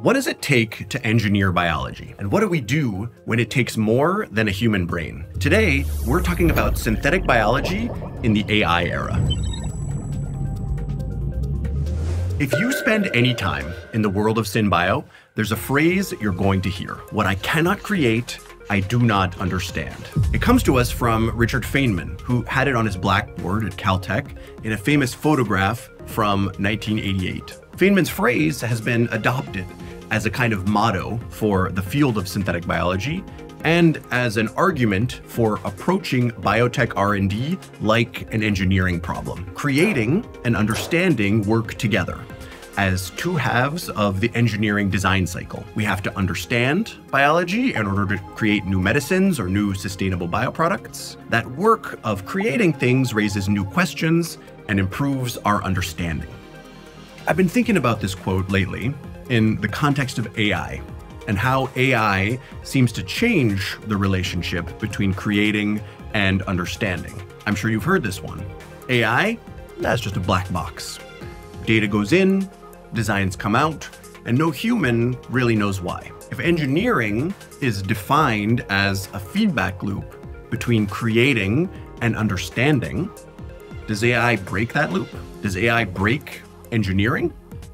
What does it take to engineer biology? And what do we do when it takes more than a human brain? Today, we're talking about synthetic biology in the AI era. If you spend any time in the world of SynBio, there's a phrase you're going to hear. What I cannot create, I do not understand. It comes to us from Richard Feynman, who had it on his blackboard at Caltech in a famous photograph from 1988. Feynman's phrase has been adopted as a kind of motto for the field of synthetic biology and as an argument for approaching biotech R&D like an engineering problem. Creating and understanding work together as two halves of the engineering design cycle. We have to understand biology in order to create new medicines or new sustainable bioproducts. That work of creating things raises new questions and improves our understanding. I've been thinking about this quote lately in the context of AI and how AI seems to change the relationship between creating and understanding. I'm sure you've heard this one. AI, that's just a black box. Data goes in, designs come out, and no human really knows why. If engineering is defined as a feedback loop between creating and understanding, does AI break that loop? Does AI break engineering?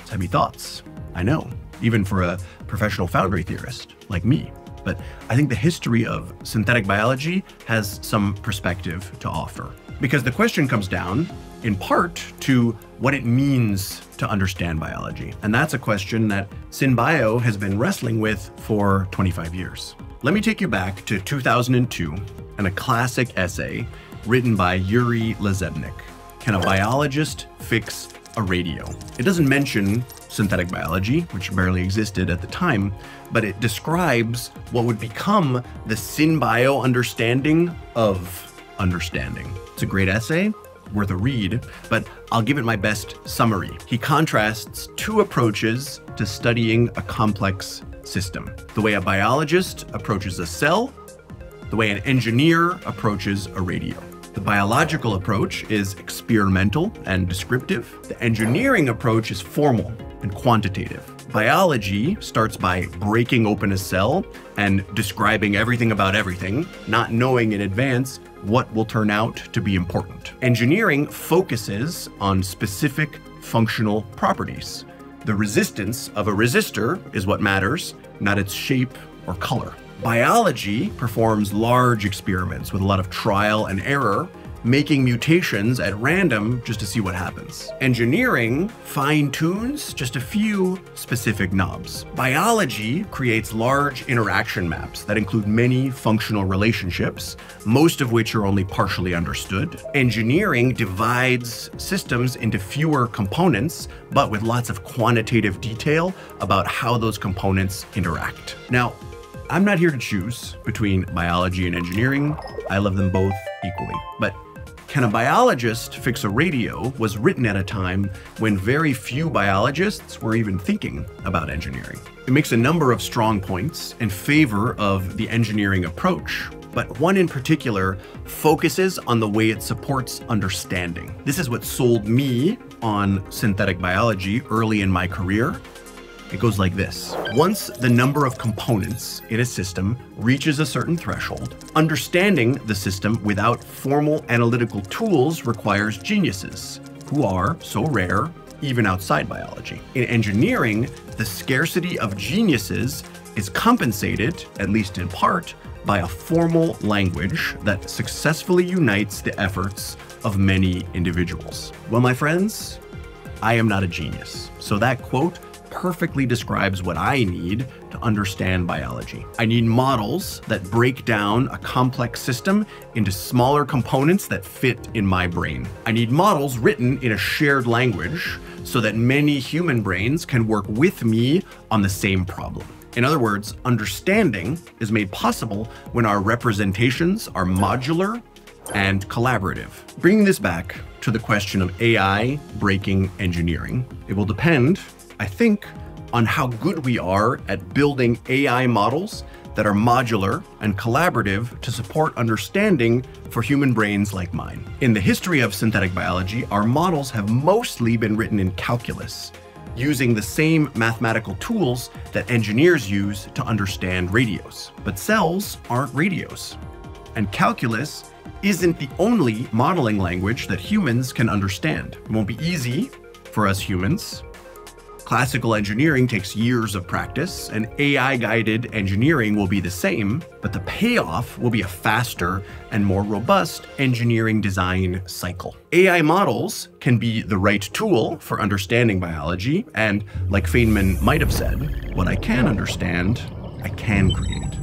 Heavy thoughts. I know, even for a professional foundry theorist like me. But I think the history of synthetic biology has some perspective to offer. Because the question comes down, in part, to what it means to understand biology. And that's a question that SynBio has been wrestling with for 25 years. Let me take you back to 2002 and a classic essay written by Yuri Lazebnik. Can a biologist fix a radio? It doesn't mention synthetic biology, which barely existed at the time, but it describes what would become the SynBio understanding of understanding. It's a great essay, worth a read, but I'll give it my best summary. He contrasts two approaches to studying a complex system the way a biologist approaches a cell, the way an engineer approaches a radio. The biological approach is experimental and descriptive. The engineering approach is formal and quantitative. Biology starts by breaking open a cell and describing everything about everything, not knowing in advance what will turn out to be important. Engineering focuses on specific functional properties. The resistance of a resistor is what matters, not its shape or color. Biology performs large experiments with a lot of trial and error making mutations at random just to see what happens. Engineering fine tunes just a few specific knobs. Biology creates large interaction maps that include many functional relationships, most of which are only partially understood. Engineering divides systems into fewer components, but with lots of quantitative detail about how those components interact. Now, I'm not here to choose between biology and engineering. I love them both equally. Can a Biologist Fix a Radio was written at a time when very few biologists were even thinking about engineering. It makes a number of strong points in favor of the engineering approach, but one in particular focuses on the way it supports understanding. This is what sold me on synthetic biology early in my career, it goes like this. Once the number of components in a system reaches a certain threshold, understanding the system without formal analytical tools requires geniuses, who are so rare even outside biology. In engineering, the scarcity of geniuses is compensated, at least in part, by a formal language that successfully unites the efforts of many individuals. Well, my friends, I am not a genius. So that quote perfectly describes what I need to understand biology. I need models that break down a complex system into smaller components that fit in my brain. I need models written in a shared language so that many human brains can work with me on the same problem. In other words, understanding is made possible when our representations are modular and collaborative. Bringing this back to the question of AI breaking engineering, it will depend I think, on how good we are at building AI models that are modular and collaborative to support understanding for human brains like mine. In the history of synthetic biology, our models have mostly been written in calculus, using the same mathematical tools that engineers use to understand radios. But cells aren't radios. And calculus isn't the only modeling language that humans can understand. It won't be easy for us humans. Classical engineering takes years of practice, and AI guided engineering will be the same, but the payoff will be a faster and more robust engineering design cycle. AI models can be the right tool for understanding biology, and like Feynman might have said, what I can understand, I can create.